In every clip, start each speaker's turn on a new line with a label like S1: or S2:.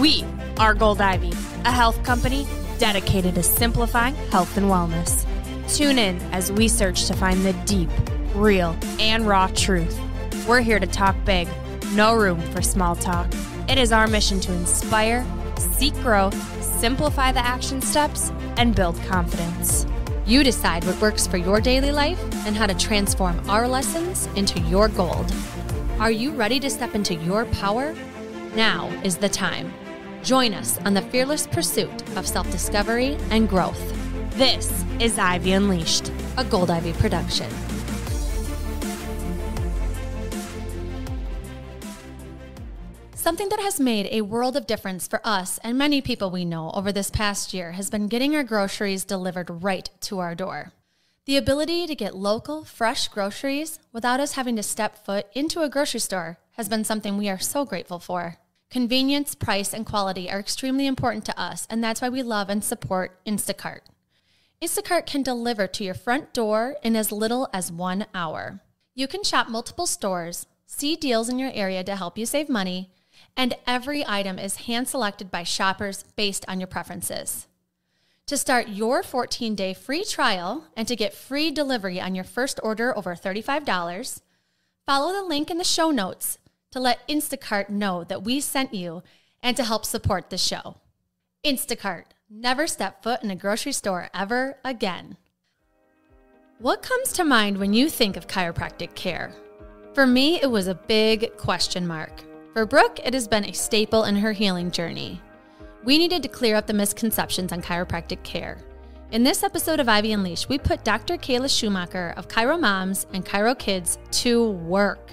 S1: We are Gold Ivy, a health company dedicated to simplifying health and wellness. Tune in as we search to find the deep, real, and raw truth. We're here to talk big, no room for small talk. It is our mission to inspire, seek growth, simplify the action steps, and build confidence.
S2: You decide what works for your daily life and how to transform our lessons into your gold. Are you ready to step into your power? Now is the time. Join us on the fearless pursuit of self discovery and growth.
S1: This is Ivy Unleashed,
S2: a Gold Ivy production. Something that has made a world of difference for us and many people we know over this past year has been getting our groceries delivered right to our door. The ability to get local, fresh groceries without us having to step foot into a grocery store has been something we are so grateful for. Convenience, price, and quality are extremely important to us, and that's why we love and support Instacart. Instacart can deliver to your front door in as little as one hour. You can shop multiple stores, see deals in your area to help you save money, and every item is hand selected by shoppers based on your preferences. To start your 14 day free trial and to get free delivery on your first order over $35, follow the link in the show notes to let Instacart know that we sent you and to help support the show. Instacart, never step foot in a grocery store ever again. What comes to mind when you think of chiropractic care? For me, it was a big question mark. For Brooke, it has been a staple in her healing journey. We needed to clear up the misconceptions on chiropractic care. In this episode of Ivy Unleashed, we put Dr. Kayla Schumacher of Chiro Moms and Chiro Kidz to work.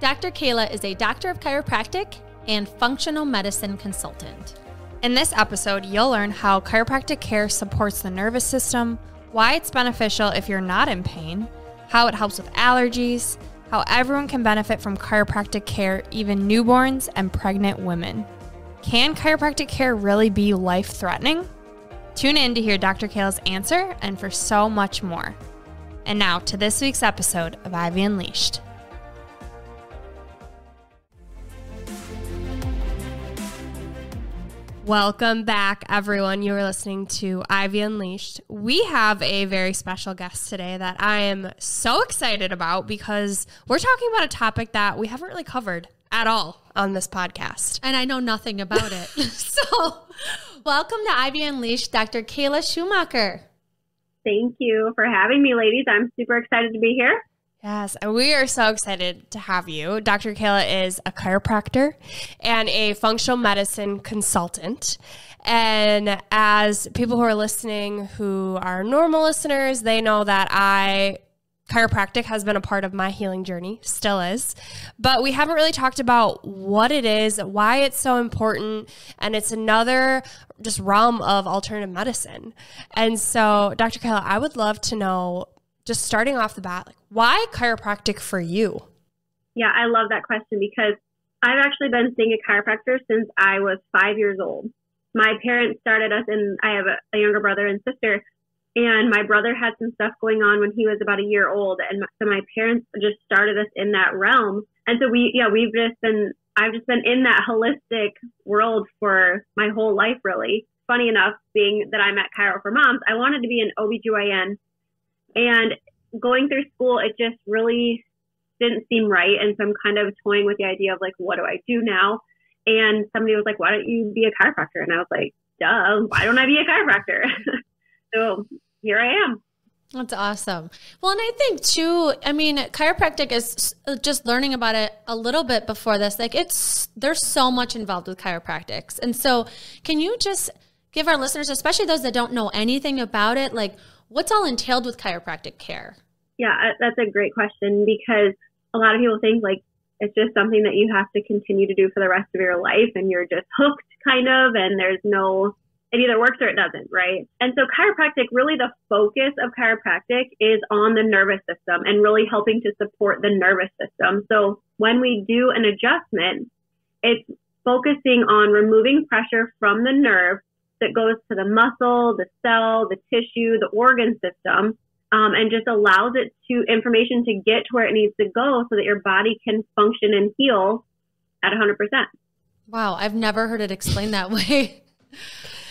S2: Dr. Kayla is a doctor of chiropractic and functional medicine consultant.
S1: In this episode, you'll learn how chiropractic care supports the nervous system, why it's beneficial if you're not in pain, how it helps with allergies, how everyone can benefit from chiropractic care, even newborns and pregnant women. Can chiropractic care really be life threatening? Tune in to hear Dr. Kayla's answer and for so much more. And now to this week's episode of Ivy Unleashed. Welcome back, everyone. You are listening to Ivy Unleashed. We have a very special guest today that I am so excited about because we're talking about a topic that we haven't really covered at all on this podcast.
S2: And I know nothing about it. so, welcome to Ivy Unleashed, Dr. Kayla Schumacher.
S3: Thank you for having me, ladies. I'm super excited to be here.
S1: Yes, and we are so excited to have you. Dr. Kayla is a chiropractor and a functional medicine consultant. And as people who are listening who are normal listeners, they know that I chiropractic has been a part of my healing journey, still is. But we haven't really talked about what it is, why it's so important, and it's another just realm of alternative medicine. And so, Dr. Kayla, I would love to know just starting off the bat, like why chiropractic for you?
S3: Yeah, I love that question because I've actually been seeing a chiropractor since I was five years old. My parents started us, and I have a, a younger brother and sister. And my brother had some stuff going on when he was about a year old, and so my parents just started us in that realm. And so we, yeah, we've just been, I've just been in that holistic world for my whole life, really. Funny enough, being that I'm at Chiro for Moms, I wanted to be an OBGYN and going through school, it just really didn't seem right. And so I'm kind of toying with the idea of like, what do I do now? And somebody was like, why don't you be a chiropractor? And I was like, duh, why don't I be a chiropractor? so here I am.
S2: That's awesome. Well, and I think too, I mean, chiropractic is just learning about it a little bit before this. Like it's, there's so much involved with chiropractics. And so can you just give our listeners, especially those that don't know anything about it, like What's all entailed with chiropractic care?
S3: Yeah, uh, that's a great question because a lot of people think like it's just something that you have to continue to do for the rest of your life and you're just hooked kind of and there's no it either works or it doesn't, right? And so chiropractic, really the focus of chiropractic is on the nervous system and really helping to support the nervous system. So when we do an adjustment, it's focusing on removing pressure from the nerve that goes to the muscle, the cell, the tissue, the organ system, um, and just allows it to information to get to where it needs to go so that your body can function and heal at 100%.
S2: Wow, I've never heard it explained that way.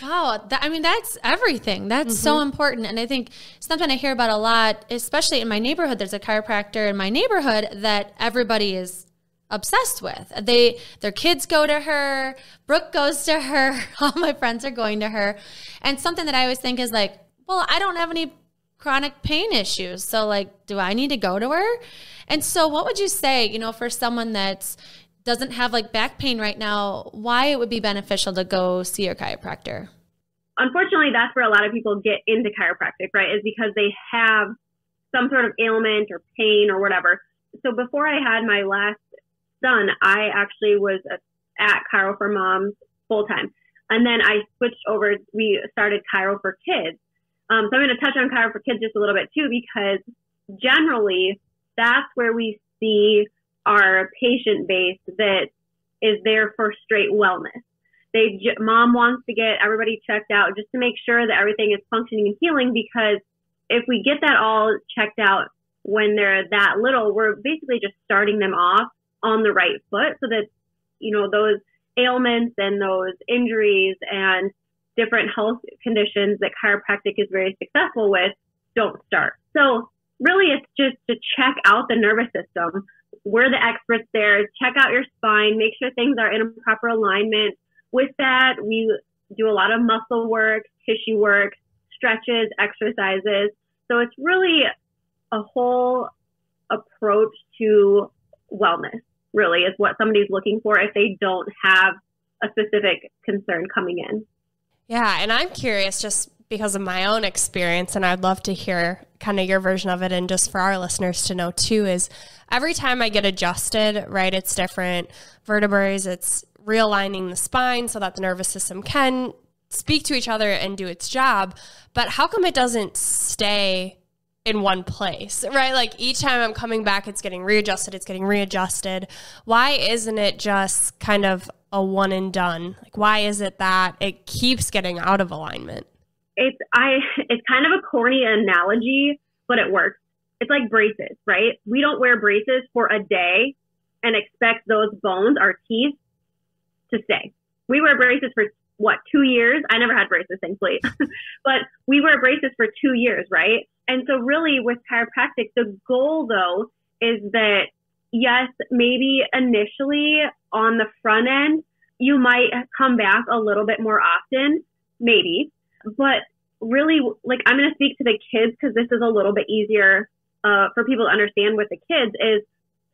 S2: Wow, that, I mean that's everything. That's mm-hmm. so important, and I think something I hear about a lot, especially in my neighborhood. There's a chiropractor in my neighborhood that everybody is obsessed with. They their kids go to her, Brooke goes to her, all my friends are going to her. And something that I always think is like, well, I don't have any chronic pain issues. So like, do I need to go to her? And so what would you say, you know, for someone that's doesn't have like back pain right now, why it would be beneficial to go see your chiropractor?
S3: Unfortunately, that's where a lot of people get into chiropractic, right? Is because they have some sort of ailment or pain or whatever. So before I had my last son, I actually was at Chiro for Moms full time. And then I switched over, we started Chiro for Kidz. Um, so I'm going to touch on Chiro for Kidz just a little bit too, because generally that's where we see our patient base that is there for straight wellness. They, mom wants to get everybody checked out just to make sure that everything is functioning and healing because if we get that all checked out when they're that little, we're basically just starting them off on the right foot so that, you know, those ailments and those injuries and different health conditions that chiropractic is very successful with don't start. So really it's just to check out the nervous system. We're the experts there. Check out your spine, make sure things are in a proper alignment. With that, we do a lot of muscle work, tissue work, stretches, exercises. So it's really a whole approach to wellness really is what somebody's looking for if they don't have a specific concern coming in.
S1: Yeah, and I'm curious just because of my own experience, and I'd love to hear kind of your version of it, and just for our listeners to know too, is every time I get adjusted, right, it's different vertebrae, it's realigning the spine so that the nervous system can speak to each other and do its job. But how come it doesn't stay in one place, right? Like each time I'm coming back, it's getting readjusted, it's getting readjusted. Why isn't it just kind of a one and done? Like, why is it that it keeps getting out of alignment?
S3: It's I. It's kind of a corny analogy, but it works. It's like braces, right? We don't wear braces for a day and expect those bones, our teeth, to stay. We wear braces for what two years? I never had braces, thankfully, but we wear braces for two years, right? And so really with chiropractic, the goal though is that yes, maybe initially on the front end, you might come back a little bit more often, maybe, but really like I'm going to speak to the kids because this is a little bit easier uh, for people to understand with the kids is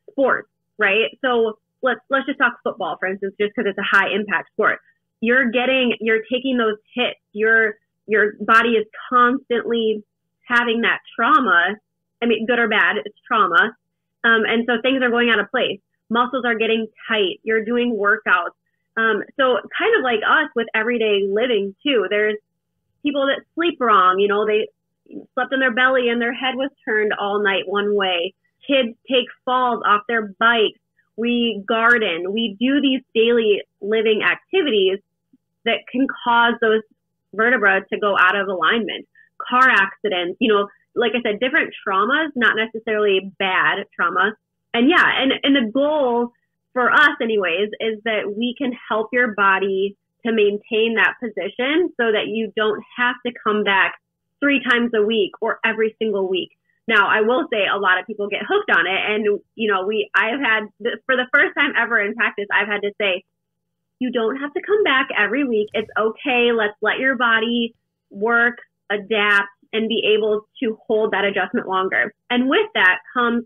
S3: sports, right? So let's let's just talk football, for instance, just because it's a high impact sport. You're getting, you're taking those hits. Your your body is constantly having that trauma, I mean, good or bad, it's trauma. Um, and so things are going out of place. Muscles are getting tight. You're doing workouts. Um, so kind of like us with everyday living too. There's people that sleep wrong. You know, they slept on their belly and their head was turned all night one way. Kids take falls off their bikes. We garden. We do these daily living activities that can cause those vertebrae to go out of alignment car accidents, you know, like I said, different traumas, not necessarily bad trauma. And yeah, and, and the goal for us anyways is that we can help your body to maintain that position so that you don't have to come back three times a week or every single week. Now, I will say a lot of people get hooked on it. And, you know, we, I've had, for the first time ever in practice, I've had to say, you don't have to come back every week. It's okay. Let's let your body work adapt, and be able to hold that adjustment longer. And with that comes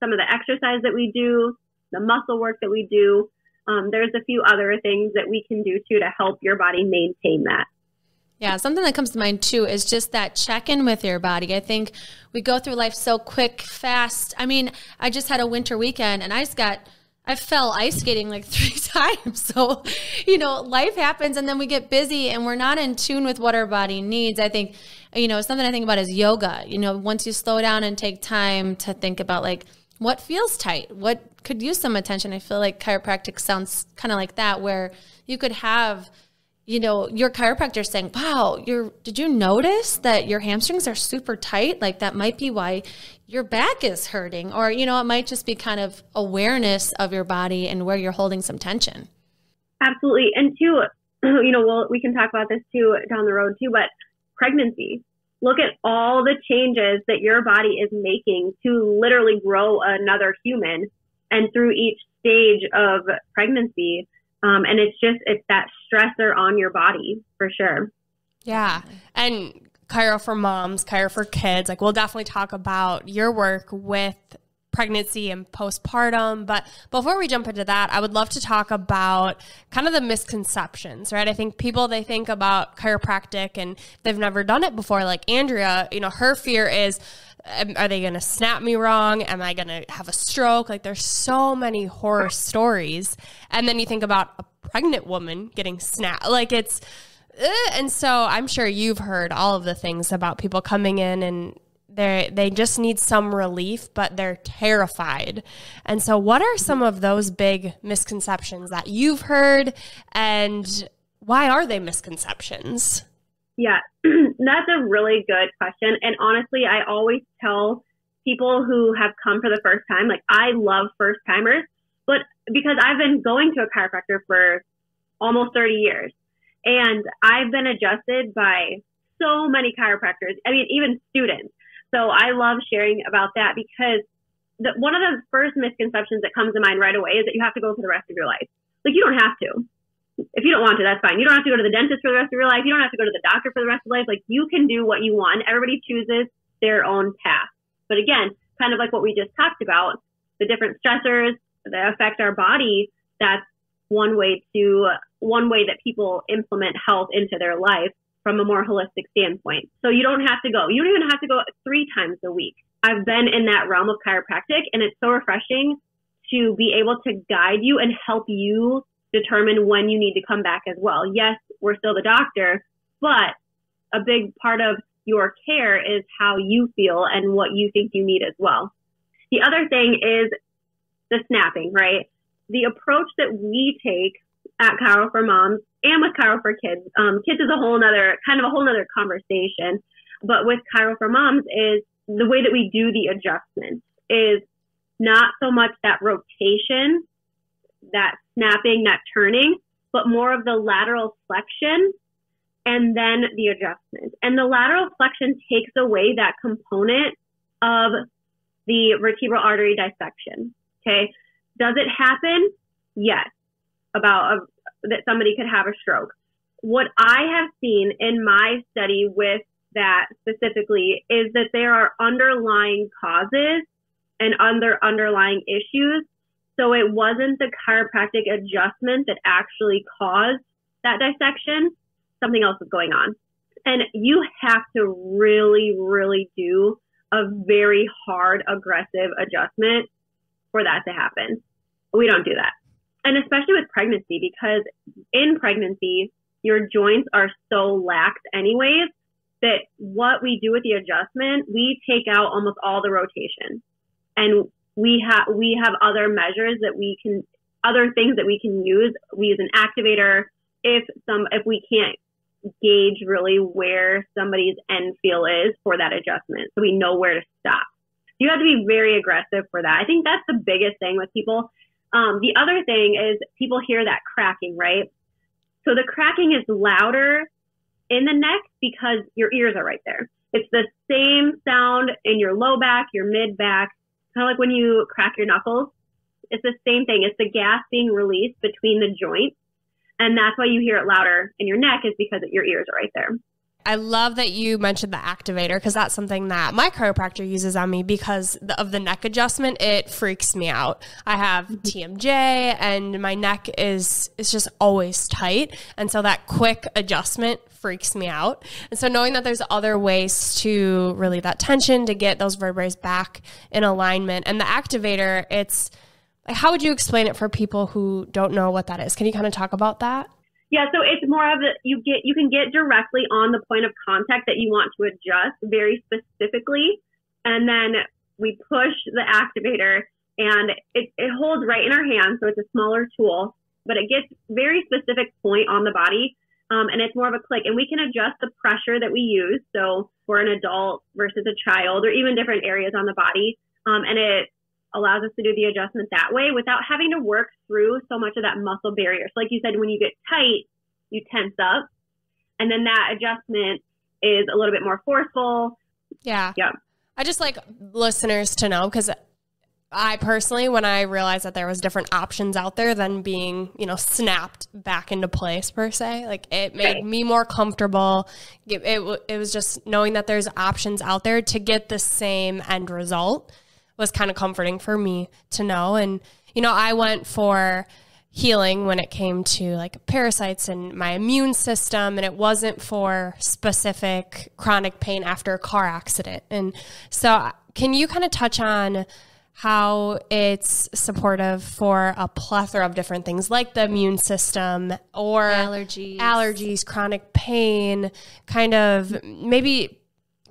S3: some of the exercise that we do, the muscle work that we do. Um, there's a few other things that we can do too to help your body maintain that.
S2: Yeah, something that comes to mind too is just that check in with your body. I think we go through life so quick, fast. I mean, I just had a winter weekend and I just got I fell ice skating like three times. So, you know, life happens and then we get busy and we're not in tune with what our body needs. I think, you know, something I think about is yoga. You know, once you slow down and take time to think about like what feels tight, what could use some attention. I feel like chiropractic sounds kind of like that, where you could have you know, your chiropractor saying, "Wow, you're did you notice that your hamstrings are super tight? Like that might be why your back is hurting." Or, you know, it might just be kind of awareness of your body and where you're holding some tension.
S3: Absolutely. And two, you know, we'll, we can talk about this too down the road too, but pregnancy. Look at all the changes that your body is making to literally grow another human and through each stage of pregnancy. Um, and it's just, it's that stressor on your body for sure.
S1: Yeah. And Chiro for moms, Chiro for Kidz. Like we'll definitely talk about your work with pregnancy and postpartum. But before we jump into that, I would love to talk about kind of the misconceptions, right? I think people they think about chiropractic and they've never done it before. Like Andrea, you know, her fear is are they going to snap me wrong? Am I going to have a stroke? Like there's so many horror stories. And then you think about a pregnant woman getting snapped. Like it's eh, and so I'm sure you've heard all of the things about people coming in and they they just need some relief, but they're terrified. And so, what are some of those big misconceptions that you've heard, and why are they misconceptions?
S3: Yeah, that's a really good question. And honestly, I always tell people who have come for the first time, like I love first timers, but because I've been going to a chiropractor for almost 30 years and I've been adjusted by so many chiropractors. I mean, even students. So I love sharing about that because the, one of the first misconceptions that comes to mind right away is that you have to go for the rest of your life. Like you don't have to. If you don't want to, that's fine. You don't have to go to the dentist for the rest of your life. You don't have to go to the doctor for the rest of life. Like you can do what you want. Everybody chooses their own path. But again, kind of like what we just talked about, the different stressors that affect our body, that's one way to one way that people implement health into their life from a more holistic standpoint. So you don't have to go. You don't even have to go three times a week. I've been in that realm of chiropractic and it's so refreshing to be able to guide you and help you determine when you need to come back as well. Yes, we're still the doctor, but a big part of your care is how you feel and what you think you need as well. The other thing is the snapping, right? The approach that we take at Chiro for Moms and with Chiro for Kidz. Um, kids is a whole other kind of a whole other conversation, but with Chiro for Moms is the way that we do the adjustments is not so much that rotation, that snapping, that turning, but more of the lateral flexion and then the adjustment. And the lateral flexion takes away that component of the vertebral artery dissection. Okay. Does it happen? Yes about a, that somebody could have a stroke. What I have seen in my study with that specifically is that there are underlying causes and other underlying issues. So it wasn't the chiropractic adjustment that actually caused that dissection. Something else was going on. And you have to really, really do a very hard, aggressive adjustment for that to happen. We don't do that and especially with pregnancy because in pregnancy your joints are so lax anyways that what we do with the adjustment we take out almost all the rotation and we have we have other measures that we can other things that we can use. We use an activator if some if we can't gauge really where somebody's end feel is for that adjustment. So we know where to stop. You have to be very aggressive for that. I think that's the biggest thing with people. Um, the other thing is people hear that cracking, right? So the cracking is louder in the neck because your ears are right there. It's the same sound in your low back, your mid back, kind of like when you crack your knuckles. It's the same thing. It's the gas being released between the joints. And that's why you hear it louder in your neck is because your ears are right there.
S1: I love that you mentioned the activator because that's something that my chiropractor uses on me because of the neck adjustment. It freaks me out. I have mm-hmm. TMJ and my neck is is just always tight, and so that quick adjustment freaks me out. And so knowing that there's other ways to relieve that tension to get those vertebrae back in alignment, and the activator, it's like how would you explain it for people who don't know what that is? Can you kind of talk about that?
S3: Yeah, so it's more of you get you can get directly on the point of contact that you want to adjust very specifically, and then we push the activator, and it, it holds right in our hand, so it's a smaller tool, but it gets very specific point on the body, um, and it's more of a click, and we can adjust the pressure that we use. So for an adult versus a child, or even different areas on the body, um, and it allows us to do the adjustment that way without having to work through so much of that muscle barrier. So, like you said, when you get tight, you tense up, and then that adjustment is a little bit more forceful.
S1: Yeah.
S3: Yeah.
S1: I just like listeners to know because I personally, when I realized that there was different options out there than being, you know, snapped back into place per se, like it made
S3: Right.
S1: me more comfortable. It, it, it was just knowing that there's options out there to get the same end result was kind of comforting for me to know. And, you know, I went for healing when it came to like parasites and my immune system and it wasn't for specific chronic pain after a car accident. And so can you kind of touch on how it's supportive for a plethora of different things like the immune system or
S2: Allergies.
S1: allergies, chronic pain, kind of maybe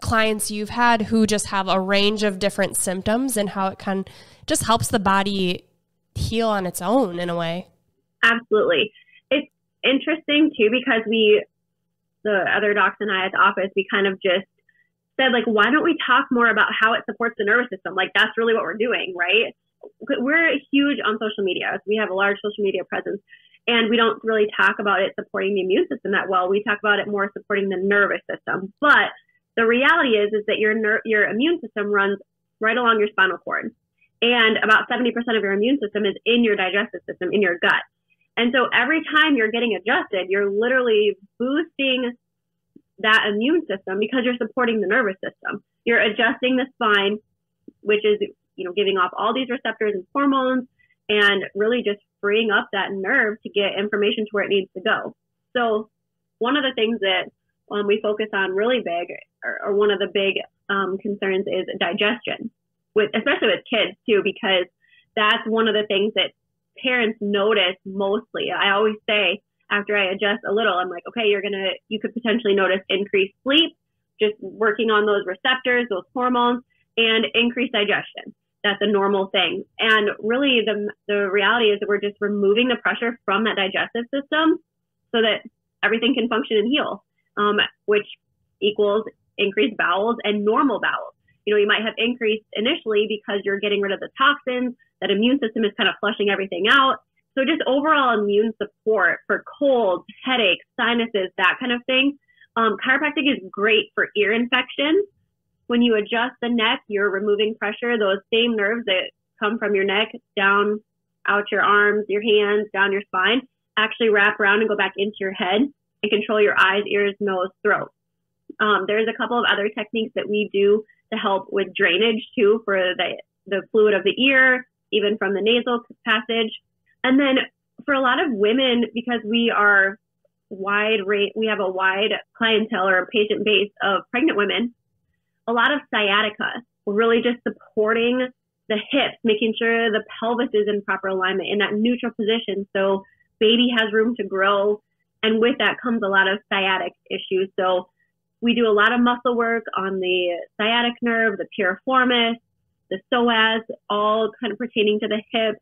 S1: clients you've had who just have a range of different symptoms and how it can just helps the body heal on its own in a way.
S3: Absolutely. It's interesting too because we, the other docs and I at the office, we kind of just said like, why don't we talk more about how it supports the nervous system? Like that's really what we're doing, right? We're huge on social media. We have a large social media presence and we don't really talk about it supporting the immune system that well. We talk about it more supporting the nervous system. But the reality is, is that your ner- your immune system runs right along your spinal cord. And about 70% of your immune system is in your digestive system, in your gut. And so every time you're getting adjusted, you're literally boosting that immune system because you're supporting the nervous system. You're adjusting the spine, which is, you know, giving off all these receptors and hormones and really just freeing up that nerve to get information to where it needs to go. So one of the things that um, we focus on really big, or, or one of the big um, concerns is digestion, with especially with kids too, because that's one of the things that parents notice mostly. I always say after I adjust a little, I'm like, okay, you're gonna, you could potentially notice increased sleep, just working on those receptors, those hormones, and increased digestion. That's a normal thing. And really, the the reality is that we're just removing the pressure from that digestive system so that everything can function and heal, um, which equals increased bowels and normal bowels. You know, you might have increased initially because you're getting rid of the toxins. That immune system is kind of flushing everything out. So just overall immune support for colds, headaches, sinuses, that kind of thing. Um, chiropractic is great for ear infections. When you adjust the neck, you're removing pressure. Those same nerves that come from your neck down out your arms, your hands, down your spine, actually wrap around and go back into your head and control your eyes, ears, nose, throat. Um, there's a couple of other techniques that we do to help with drainage too for the, the fluid of the ear, even from the nasal passage. And then for a lot of women, because we are wide rate, we have a wide clientele or a patient base of pregnant women, a lot of sciatica. We're really just supporting the hips, making sure the pelvis is in proper alignment in that neutral position. So baby has room to grow. And with that comes a lot of sciatic issues. So we do a lot of muscle work on the sciatic nerve, the piriformis, the psoas, all kind of pertaining to the hip.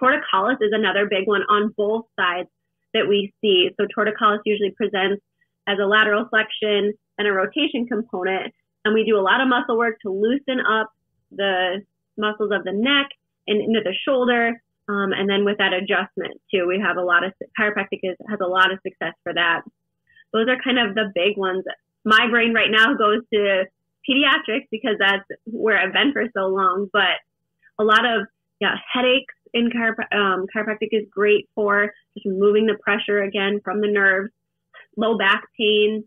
S3: Torticollis is another big one on both sides that we see. So torticollis usually presents as a lateral flexion and a rotation component. And we do a lot of muscle work to loosen up the muscles of the neck and into the shoulder. Um, and then with that adjustment too, we have a lot of chiropractic is, has a lot of success for that. Those are kind of the big ones. My brain right now goes to pediatrics because that's where I've been for so long. But a lot of yeah headaches in chirop- um, chiropractic is great for just moving the pressure again from the nerves. Low back pain,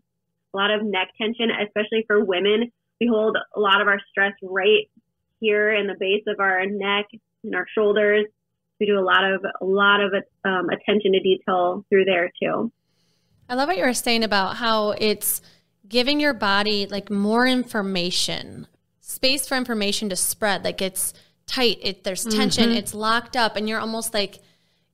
S3: a lot of neck tension, especially for women. We hold a lot of our stress right here in the base of our neck and our shoulders. We do a lot of a lot of um, attention to detail through there too.
S2: I love what you were saying about how it's giving your body like more information, space for information to spread. Like it's tight, it there's mm-hmm. tension, it's locked up, and you're almost like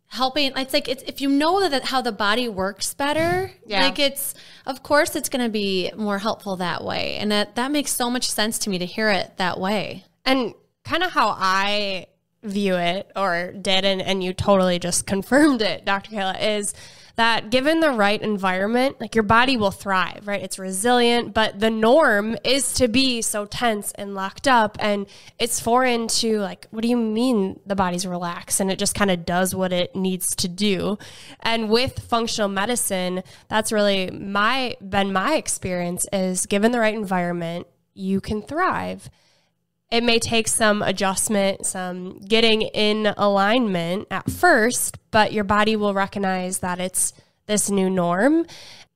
S2: helping. It's like it's, if you know that how the body works better,
S1: Yeah.
S2: like it's of course it's going to be more helpful that way, and that that makes so much sense to me to hear it that way.
S1: And kind of how I view it or did, and, and you totally just confirmed it, Dr. Kayla, is that given the right environment, like your body will thrive, right? It's resilient, but the norm is to be so tense and locked up. And it's foreign to like, what do you mean the body's relaxed? And it just kind of does what it needs to do. And with functional medicine, that's really my been my experience is given the right environment, you can thrive it may take some adjustment, some getting in alignment at first, but your body will recognize that it's this new norm.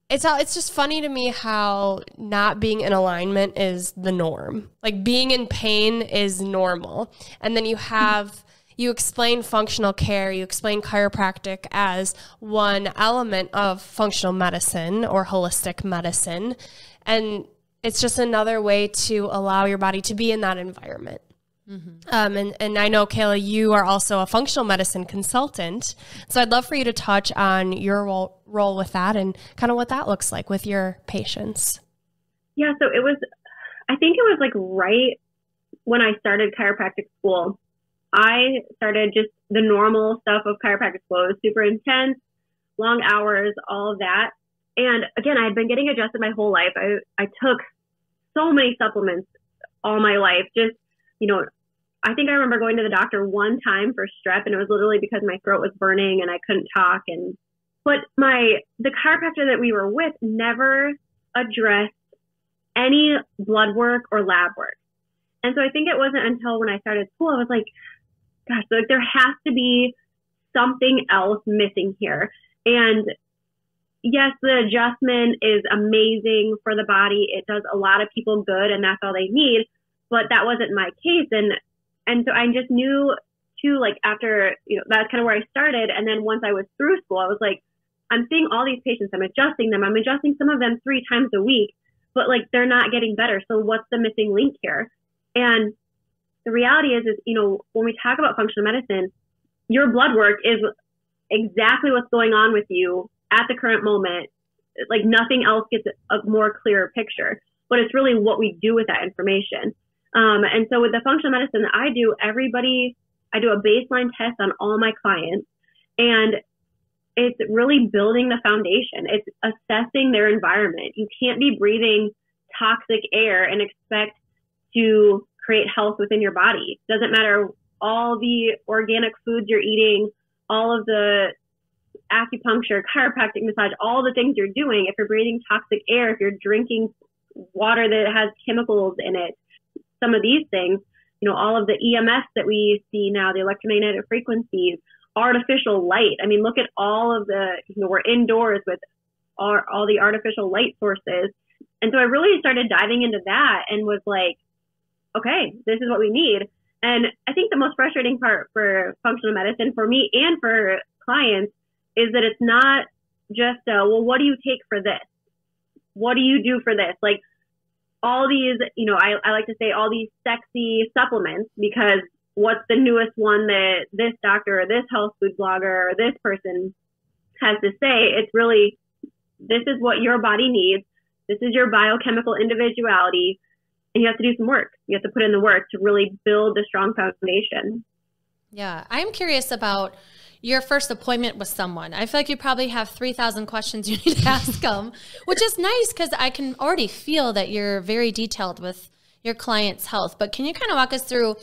S1: It's all, it's just funny to me how not being in alignment is the norm. Like being in pain is normal. And then you have you explain functional care, you explain chiropractic as one element of functional medicine or holistic medicine. And it's just another way to allow your body to be in that environment. Mm-hmm. Um, and, and I know, Kayla, you are also a functional medicine consultant. So I'd love for you to touch on your role, role with that and kind of what that looks like with your patients.
S3: Yeah, so it was, I think it was like right when I started chiropractic school. I started just the normal stuff of chiropractic school. It was super intense, long hours, all of that. And again, I had been getting adjusted my whole life. I, I took so many supplements all my life. Just, you know, I think I remember going to the doctor one time for strep and it was literally because my throat was burning and I couldn't talk. And, but my, the chiropractor that we were with never addressed any blood work or lab work. And so I think it wasn't until when I started school, I was like, gosh, like there has to be something else missing here. And yes, the adjustment is amazing for the body. It does a lot of people good and that's all they need. But that wasn't my case. And, and so I just knew too, like after, you know, that's kind of where I started. And then once I was through school, I was like, I'm seeing all these patients. I'm adjusting them. I'm adjusting some of them three times a week, but like they're not getting better. So what's the missing link here? And the reality is, is, you know, when we talk about functional medicine, your blood work is exactly what's going on with you at the current moment, like nothing else gets a more clear picture. But it's really what we do with that information. Um, and so with the functional medicine that I do, everybody, I do a baseline test on all my clients and it's really building the foundation. It's assessing their environment. You can't be breathing toxic air and expect to create health within your body. Doesn't matter all the organic foods you're eating, all of the acupuncture, chiropractic massage, all the things you're doing, if you're breathing toxic air, if you're drinking water that has chemicals in it, some of these things, you know, all of the EMS that we see now, the electromagnetic frequencies, artificial light. I mean, look at all of the, you know, we're indoors with all, all the artificial light sources. And so I really started diving into that and was like, okay, this is what we need. And I think the most frustrating part for functional medicine for me and for clients is that it's not just a, well, what do you take for this? What do you do for this? Like all these, you know, I, I like to say all these sexy supplements because what's the newest one that this doctor or this health food blogger or this person has to say? It's really, this is what your body needs. This is your biochemical individuality. And you have to do some work. You have to put in the work to really build a strong foundation.
S2: Yeah. I'm curious about your first appointment with someone. I feel like you probably have 3,000 questions you need to ask them, which is nice because I can already feel that you're very detailed with your client's health. But can you kind of walk us through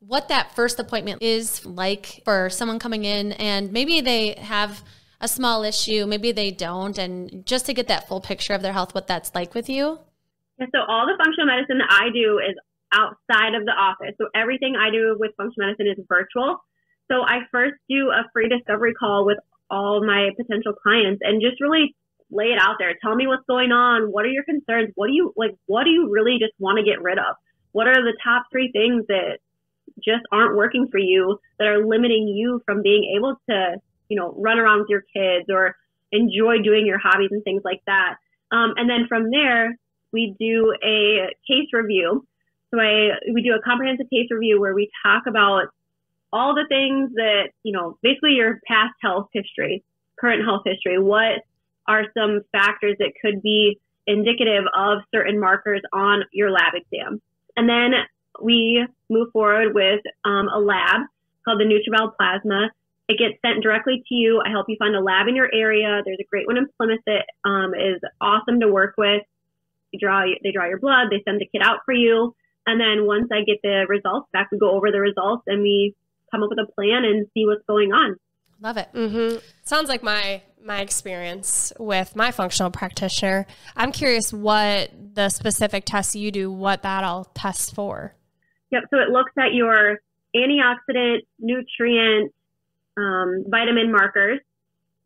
S2: what that first appointment is like for someone coming in and maybe they have a small issue, maybe they don't, and just to get that full picture of their health, what that's like with you?
S3: Yeah, so all the functional medicine that I do is outside of the office. So everything I do with functional medicine is virtual. So I first do a free discovery call with all my potential clients and just really lay it out there. Tell me what's going on. What are your concerns? What do you like? What do you really just want to get rid of? What are the top three things that just aren't working for you that are limiting you from being able to, you know, run around with your kids or enjoy doing your hobbies and things like that. Um, and then from there, we do a case review. So I, we do a comprehensive case review where we talk about all the things that, you know, basically your past health history, current health history. What are some factors that could be indicative of certain markers on your lab exam? And then we move forward with um, a lab called the NutrEval Plasma. It gets sent directly to you. I help you find a lab in your area. There's a great one in Plymouth that um, is awesome to work with. You draw, they draw your blood. They send the kit out for you. And then once I get the results back, we go over the results and we come up with a plan and see what's going on.
S2: Love it.
S1: Mm-hmm. Sounds like my my experience with my functional practitioner. I'm curious what the specific tests you do, what that all tests for.
S3: Yep. So it looks at your antioxidant, nutrient, um, vitamin markers.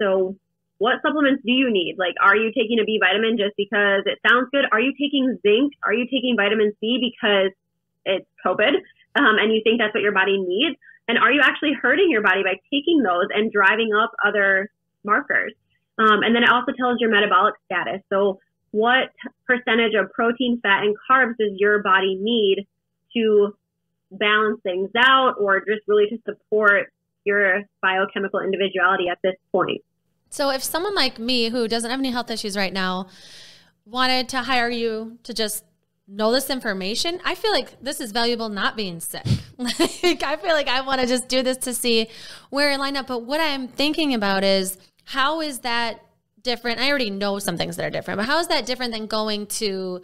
S3: So what supplements do you need? Like, are you taking a B vitamin just because it sounds good? Are you taking zinc? Are you taking vitamin C because it's COVID um, and you think that's what your body needs? And are you actually hurting your body by taking those and driving up other markers? Um, and then it also tells your metabolic status. So what percentage of protein, fat, and carbs does your body need to balance things out or just really to support your biochemical individuality at this point?
S2: So if someone like me who doesn't have any health issues right now wanted to hire you to just know this information, I feel like this is valuable not being sick. like I feel like I want to just do this to see where I line up. But what I'm thinking about is how is that different? I already know some things that are different, but how is that different than going to,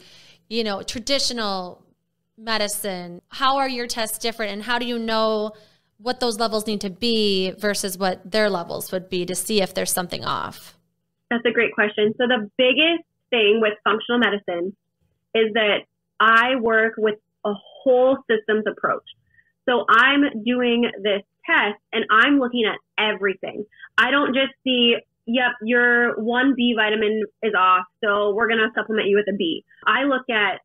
S2: you know, traditional medicine? How are your tests different and how do you know what those levels need to be versus what their levels would be to see if there's something off?
S3: That's a great question. So the biggest thing with functional medicine is that I work with a whole systems approach. So I'm doing this test and I'm looking at everything. I don't just see, yep, your one B vitamin is off, so we're going to supplement you with a B. I look at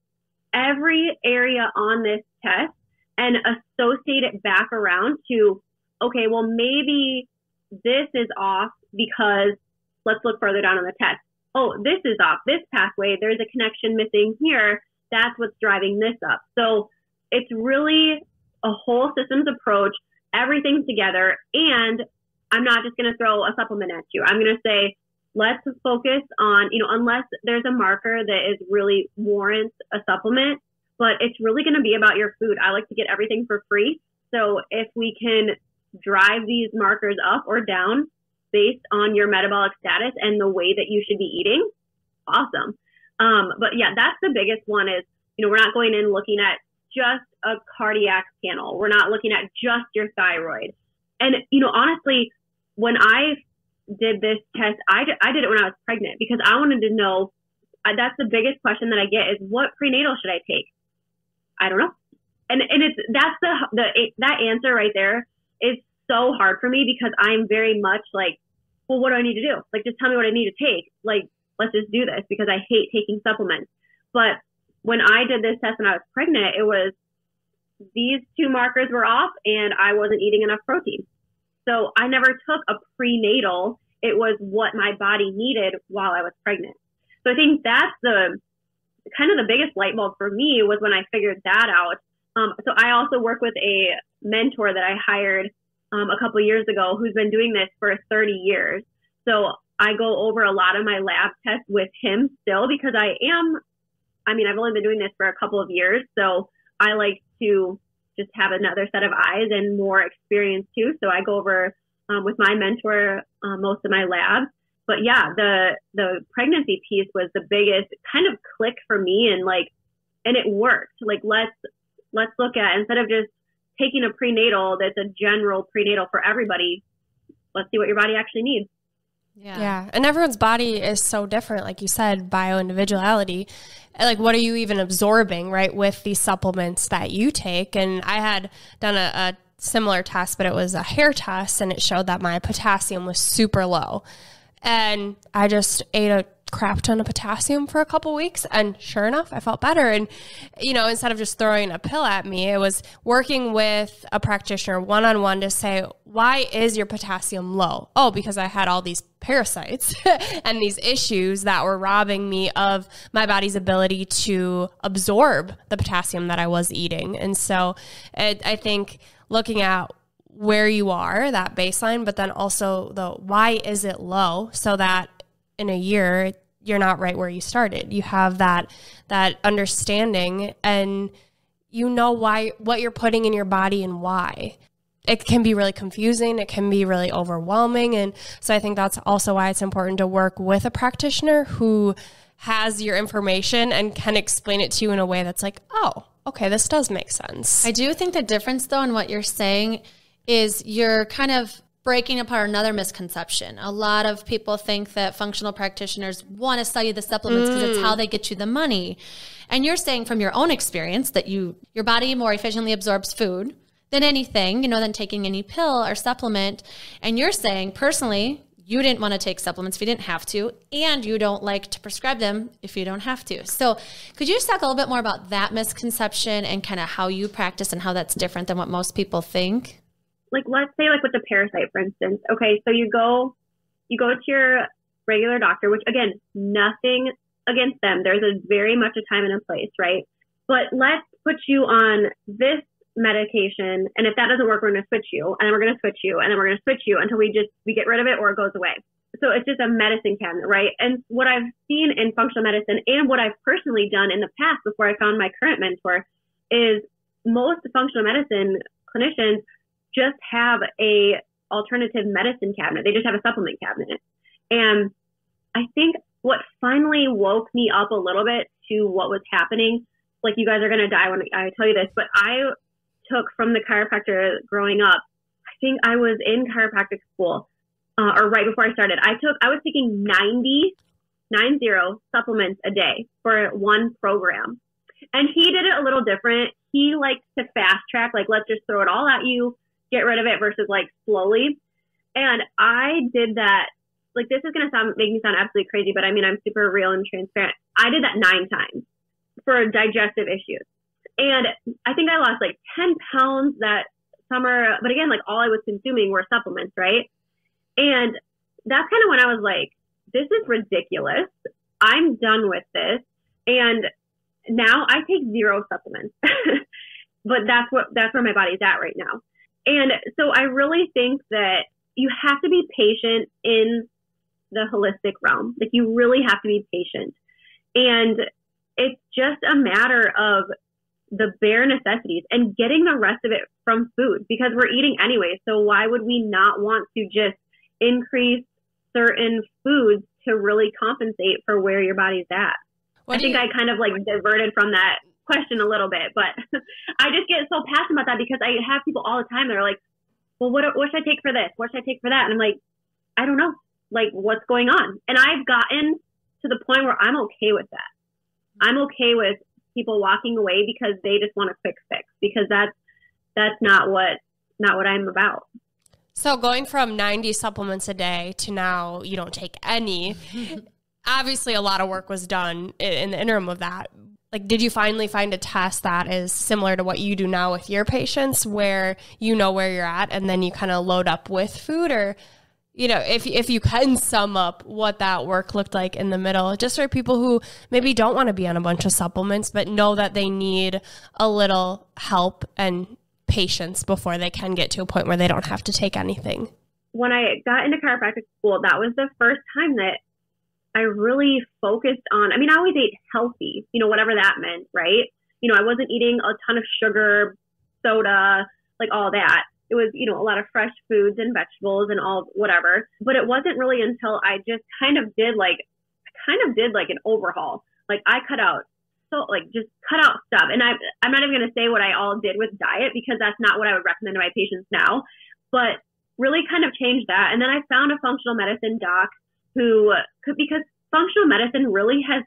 S3: every area on this test and associate it back around to, okay, well, maybe this is off because let's look further down on the test. Oh, this is off. This pathway, there's a connection missing here. That's what's driving this up. So it's really a whole systems approach, everything together. And I'm not just going to throw a supplement at you. I'm going to say, let's focus on, you know, unless there's a marker that is really warrants a supplement, but it's really going to be about your food. I like to get everything for free. So if we can drive these markers up or down based on your metabolic status and the way that you should be eating, awesome. Um, but yeah, that's the biggest one is, you know, we're not going in looking at just a cardiac panel. We're not looking at just your thyroid. And, you know, honestly, when I did this test, I did, I did it when I was pregnant because I wanted to know. That's the biggest question that I get is what prenatal should I take? I don't know. And and it's that's the the that answer right there is so hard for me because I'm very much like, well, what do I need to do? Like, just tell me what I need to take. Like, let's just do this because I hate taking supplements. But when I did this test when I was pregnant, it was these two markers were off and I wasn't eating enough protein. So I never took a prenatal. It was what my body needed while I was pregnant. So I think that's the kind of the biggest light bulb for me was when I figured that out. Um, so I also work with a mentor that I hired um, a couple years ago who's been doing this for 30 years. So I go over a lot of my lab tests with him still because I am, I mean, I've only been doing this for a couple of years. So I like to just have another set of eyes and more experience too. So I go over um, with my mentor uh, most of my labs. But yeah, the the pregnancy piece was the biggest kind of click for me, and like, and it worked. Like let's let's look at instead of just taking a prenatal that's a general prenatal for everybody. Let's see what your body actually needs.
S1: Yeah. Yeah. And everyone's body is so different. Like you said, bio individuality. Like, what are you even absorbing, right, with these supplements that you take? And I had done a, a similar test, but it was a hair test, and it showed that my potassium was super low. And I just ate a crap ton of potassium for a couple weeks and sure enough i felt better. And you know instead of just throwing a pill at me it was working with a practitioner one-on-one to say why is your potassium low? Oh because i had all these parasites and these issues that were robbing me of my body's ability to absorb the potassium that i was eating. And so it, i think looking at where you are, that baseline, but then also the why is it low so that in a year you're not right where you started. You have that that understanding and you know why what you're putting in your body and why. it can be really confusing. It can be really overwhelming. And so I think that's also why it's important to work with a practitioner who has your information and can explain it to you in a way that's like, oh, okay, this does make sense.
S2: I do think the difference, though, in what you're saying is you're kind of breaking apart another misconception. A lot of people think that functional practitioners want to sell you the supplements because mm. it's how they get you the money. And you're saying from your own experience that you your body more efficiently absorbs food than anything, you know, than taking any pill or supplement. And you're saying personally, you didn't want to take supplements if you didn't have to, and you don't like to prescribe them if you don't have to. So, could you just talk a little bit more about that misconception and kind of how you practice and how that's different than what most people think?
S3: Like, let's say, like with the parasite, for instance. Okay, so you go, you go to your regular doctor, which again, nothing against them. There's a very much a time and a place, right? But let's put you on this medication and if that doesn't work we're going to switch you and then we're going to switch you and then we're going to switch you until we just we get rid of it or it goes away so it's just a medicine cabinet right and what i've seen in functional medicine and what i've personally done in the past before i found my current mentor is most functional medicine clinicians just have a alternative medicine cabinet they just have a supplement cabinet and i think what finally woke me up a little bit to what was happening like you guys are going to die when I tell you this, but I took from the chiropractor growing up. I think I was in chiropractic school, uh, or right before I started. I took, I was taking 90, 90 supplements a day for one program. And he did it a little different. He liked to fast track, like, let's just throw it all at you, get rid of it versus like slowly. And I did that. Like, this is to sound, make me sound absolutely crazy, but I mean, I'm super real and transparent. I did that nine times for digestive issues. And I think I lost like 10 pounds that summer. But again, like all I was consuming were supplements, right? And that's kind of when I was like, this is ridiculous. I'm done with this. And now I take zero supplements. but that's what that's where my body's at right now. And so I really think that you have to be patient in the holistic realm. Like you really have to be patient. And it's just a matter of the bare necessities and getting the rest of it from food because we're eating anyway. So why would we not want to just increase certain foods to really compensate for where your body's at? What I think you- I kind of like diverted from that question a little bit, but I just get so passionate about that because I have people all the time that are like, well, what, what should I take for this? What should I take for that? And I'm like, I don't know, like what's going on? And I've gotten to the point where I'm okay with that. I'm okay with people walking away because they just want a quick fix because that's that's not what not what I'm about.
S1: So going from 90 supplements a day to now you don't take any. obviously a lot of work was done in the interim of that. Like did you finally find a test that is similar to what you do now with your patients where you know where you're at and then you kind of load up with food or you know, if if you can sum up what that work looked like in the middle, just for people who maybe don't want to be on a bunch of supplements, but know that they need a little help and patience before they can get to a point where they don't have to take anything.
S3: When I got into chiropractic school, that was the first time that I really focused on. I mean, I always ate healthy, you know, whatever that meant, right? You know, I wasn't eating a ton of sugar, soda, like all that it was, you know, a lot of fresh foods and vegetables and all whatever. But it wasn't really until I just kind of did like, kind of did like an overhaul. Like I cut out so like just cut out stuff. And I, I'm not even going to say what I all did with diet because that's not what I would recommend to my patients now. But really kind of changed that. And then I found a functional medicine doc who because functional medicine really has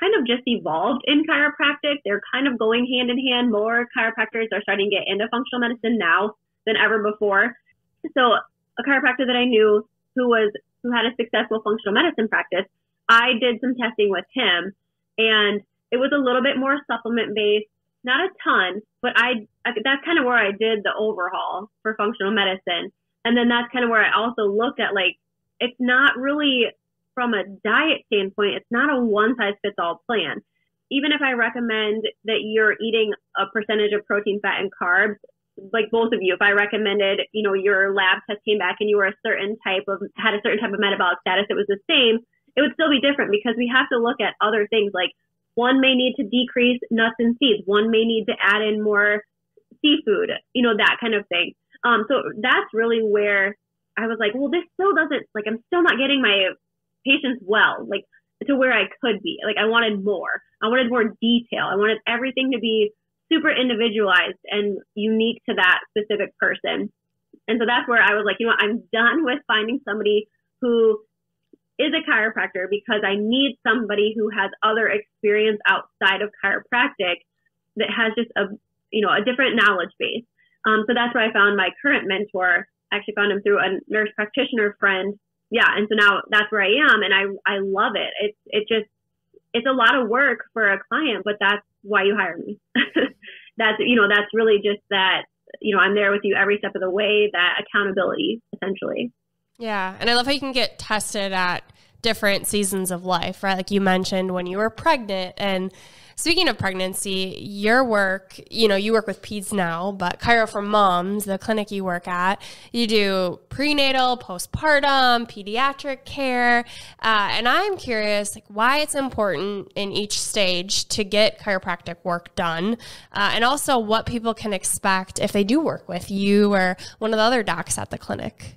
S3: kind of just evolved in chiropractic. They're kind of going hand in hand. More chiropractors are starting to get into functional medicine now than ever before. So a chiropractor that I knew who was who had a successful functional medicine practice, I did some testing with him and it was a little bit more supplement based, not a ton, but I, I that's kind of where I did the overhaul for functional medicine. And then that's kind of where I also looked at like it's not really from a diet standpoint, it's not a one size fits all plan. Even if I recommend that you're eating a percentage of protein, fat, and carbs, like both of you, if I recommended, you know, your lab test came back and you were a certain type of, had a certain type of metabolic status, it was the same, it would still be different because we have to look at other things like one may need to decrease nuts and seeds. One may need to add in more seafood, you know, that kind of thing. Um, so that's really where I was like, well, this still doesn't like I'm still not getting my patients well, like to where I could be. Like I wanted more. I wanted more detail. I wanted everything to be super individualized and unique to that specific person. And so that's where I was like, you know, what? I'm done with finding somebody who is a chiropractor because I need somebody who has other experience outside of chiropractic that has just a, you know, a different knowledge base. Um, so that's where I found my current mentor. Actually found him through a nurse practitioner friend. Yeah. And so now that's where I am and I, I love it. It's, it just, it's a lot of work for a client, but that's why you hire me. that's, you know, that's really just that, you know, I'm there with you every step of the way, that accountability essentially.
S1: Yeah. And I love how you can get tested at different seasons of life, right? Like you mentioned when you were pregnant. And speaking of pregnancy, your work, you know, you work with peds now, but Chiro for Moms, the clinic you work at, you do prenatal, postpartum, pediatric care. Uh, and I'm curious like why it's important in each stage to get chiropractic work done. Uh, and also what people can expect if they do work with you or one of the other docs at the clinic.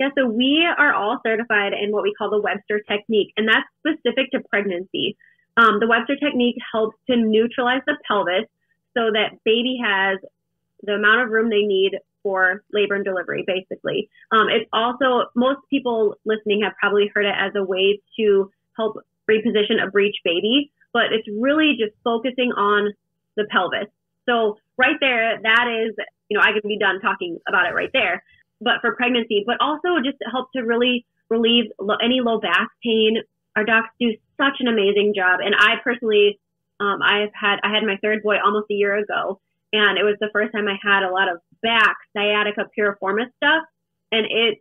S3: Yeah, so we are all certified in what we call the Webster technique, and that's specific to pregnancy. Um, the Webster technique helps to neutralize the pelvis so that baby has the amount of room they need for labor and delivery, basically. Um, it's also, most people listening have probably heard it as a way to help reposition a breech baby, but it's really just focusing on the pelvis. So right there, that is, you know, I could be done talking about it right there but for pregnancy, but also just help to really relieve any low back pain. Our docs do such an amazing job. And I personally, um, I've had, I had my third boy almost a year ago and it was the first time I had a lot of back sciatica piriformis stuff. And it's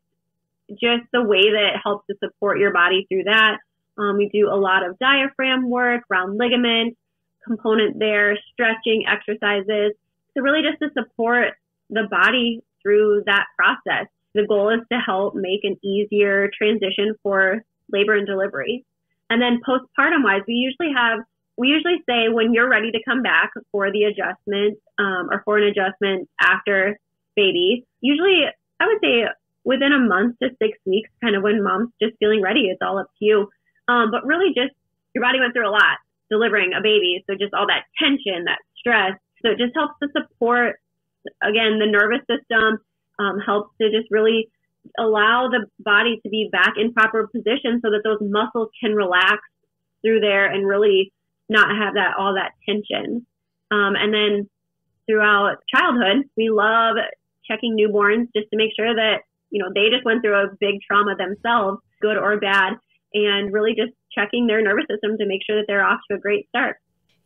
S3: just the way that it helps to support your body through that. Um, we do a lot of diaphragm work, round ligament component there, stretching exercises. So really just to support the body through that process. The goal is to help make an easier transition for labor and delivery. And then postpartum wise, we usually have, we usually say when you're ready to come back for the adjustment um, or for an adjustment after baby, usually I would say within a month to six weeks, kind of when mom's just feeling ready. It's all up to you. Um, but really just your body went through a lot delivering a baby. So just all that tension, that stress. So it just helps to support again, the nervous system um, helps to just really allow the body to be back in proper position so that those muscles can relax through there and really not have that all that tension. Um, and then throughout childhood, we love checking newborns just to make sure that you know they just went through a big trauma themselves, good or bad, and really just checking their nervous system to make sure that they're off to a great start.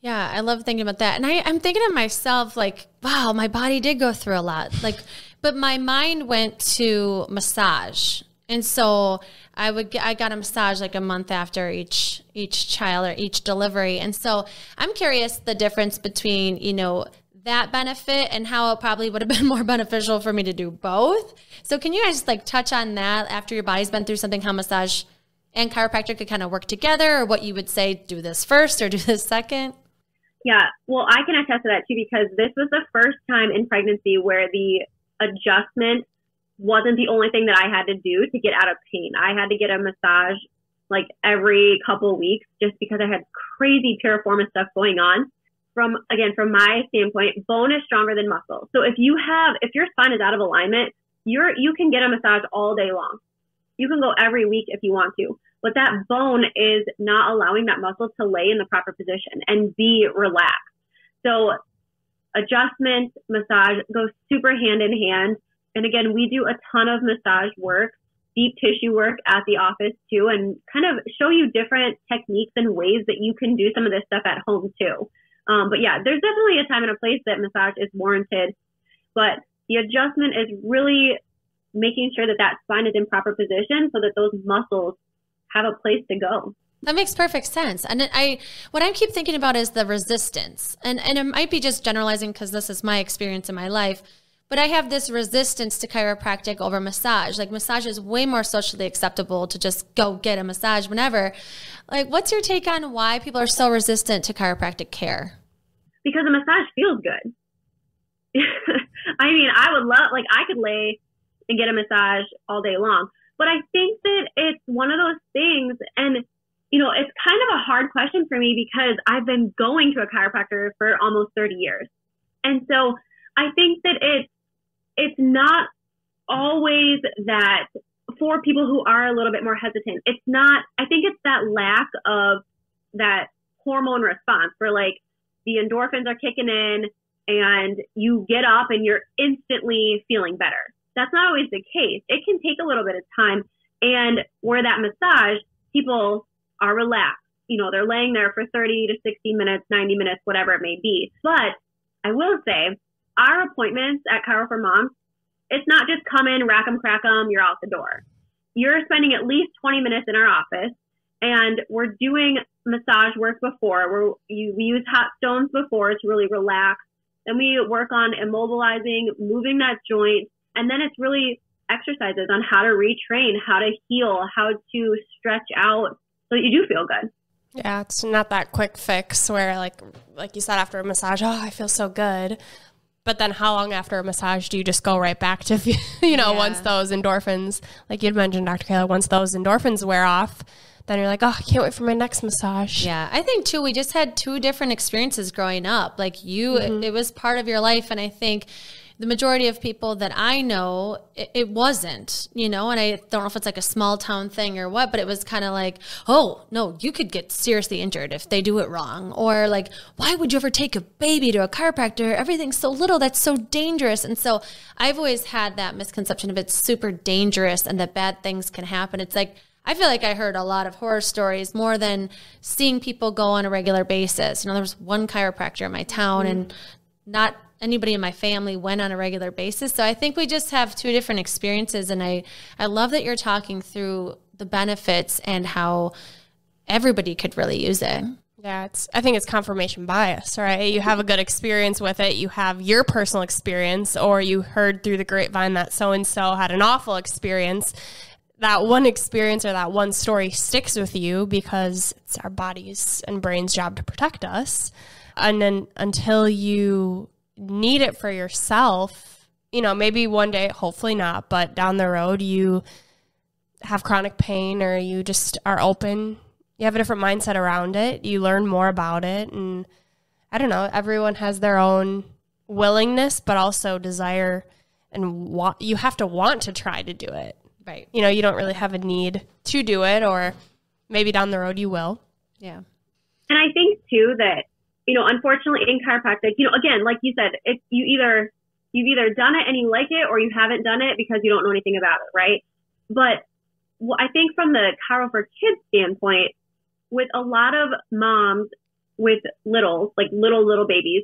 S2: Yeah, I love thinking about that. And I, I'm thinking of myself like, wow, my body did go through a lot. Like, but my mind went to massage. And so I would get, I got a massage like a month after each each child or each delivery. And so I'm curious the difference between, you know, that benefit and how it probably would have been more beneficial for me to do both. So can you guys like touch on that after your body's been through something how massage and chiropractic could kind of work together or what you would say do this first or do this second?
S3: Yeah, well, I can attest to that too because this was the first time in pregnancy where the adjustment wasn't the only thing that I had to do to get out of pain. I had to get a massage like every couple weeks just because I had crazy piriformis stuff going on. From again, from my standpoint, bone is stronger than muscle. So if you have, if your spine is out of alignment, you're you can get a massage all day long. You can go every week if you want to but that bone is not allowing that muscle to lay in the proper position and be relaxed. So adjustment, massage goes super hand in hand. And again, we do a ton of massage work, deep tissue work at the office too, and kind of show you different techniques and ways that you can do some of this stuff at home too. Um, but yeah, there's definitely a time and a place that massage is warranted, but the adjustment is really making sure that that spine is in proper position so that those muscles have a place to go.
S2: That makes perfect sense. And I what I keep thinking about is the resistance. And and it might be just generalizing because this is my experience in my life. But I have this resistance to chiropractic over massage. Like massage is way more socially acceptable to just go get a massage whenever. Like what's your take on why people are so resistant to chiropractic care?
S3: Because a massage feels good. I mean, I would love, like, I could lay and get a massage all day long. But I think that it's one of those things, and you know, it's kind of a hard question for me because I've been going to a chiropractor for almost 30 years. And so I think that it's, it's not always that for people who are a little bit more hesitant. It's not, I think it's that lack of that hormone response where like the endorphins are kicking in and you get up and you're instantly feeling better. That's not always the case. It can take a little bit of time. And where that massage, people are relaxed. You know, they're laying there for 30 to 60 minutes, 90 minutes, whatever it may be. But I will say, our appointments at Chiro for Moms it's not just come in, rack 'em, crack 'em, you're out the door. You're spending at least 20 minutes in our office and we're doing massage work before. We're, you, we use hot stones before to really relax. Then we work on immobilizing, moving that joint. And then it's really exercises on how to retrain, how to heal, how to stretch out so that you do feel good.
S1: Yeah, it's not that quick fix where like like you said after a massage, oh, I feel so good. But then how long after a massage do you just go right back to, you know, yeah. once those endorphins, like you'd mentioned, Dr. Kayla, once those endorphins wear off, then you're like, oh, I can't wait for my next massage.
S2: Yeah. I think too, we just had two different experiences growing up. Like you, mm-hmm. it, it was part of your life. And I think, the majority of people that I know, it, it, wasn't, you know, and I don't know if it's like a small town thing or what, but it was kind of like, oh, no, you could get seriously injured if they do it wrong. Or like, why would you ever take a baby to a chiropractor? Everything's so little, that's so dangerous. And so I've always had that misconception of it's super dangerous and that bad things can happen. It's like, I feel like I heard a lot of horror stories more than seeing people go on a regular basis. You know, there was one chiropractor in my town and not anybody in my family went on a regular basis. So I think we just have two different experiences and I I love that you're talking through the benefits and how everybody could really use it.
S1: Yeah, it's I think it's confirmation bias, right? You have a good experience with it, you have your personal experience or you heard through the grapevine that so and so had an awful experience. That one experience or that one story sticks with you because it's our bodies and brain's job to protect us. And then until you need it for yourself, you know, maybe one day, hopefully not, but down the road, you have chronic pain or you just are open, you have a different mindset around it, you learn more about it. And I don't know, everyone has their own willingness, but also desire and want, you have to want to try to do it.
S2: Right.
S1: You know, you don't really have a need to do it, or maybe down the road you will.
S2: Yeah.
S3: And I think too that you know, unfortunately in chiropractic, you know, again, like you said, it's you either you've either done it and you like it or you haven't done it because you don't know anything about it, right? But well, I think from the Chiro for Kidz standpoint, with a lot of moms with littles, like little little babies,